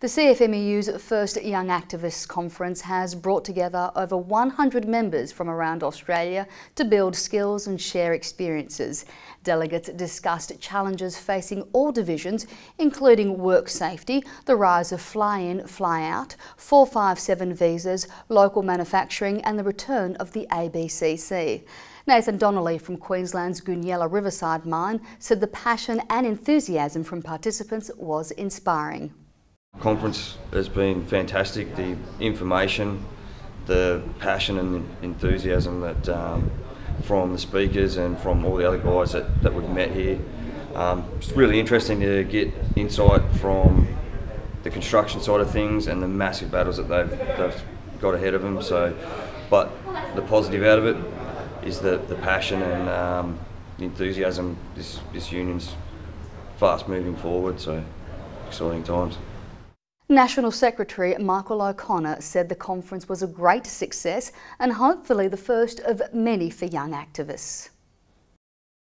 The CFMEU's first Young Activists Conference has brought together over 100 members from around Australia to build skills and share experiences. Delegates discussed challenges facing all divisions, including work safety, the rise of fly-in, fly-out, 457 visas, local manufacturing and the return of the ABCC. Nathan Donnelly from Queensland's Goonyella Riverside mine said the passion and enthusiasm from participants was inspiring. Conference has been fantastic. The information, the passion and enthusiasm that um, from the speakers and from all the other guys that, that we've met here. Um, it's really interesting to get insight from the construction side of things and the massive battles that they've, they've got ahead of them. So, but the positive out of it is the, the passion and um, the enthusiasm. This, this union's fast moving forward, so exciting times. National Secretary Michael O'Connor said the conference was a great success and hopefully the first of many for young activists.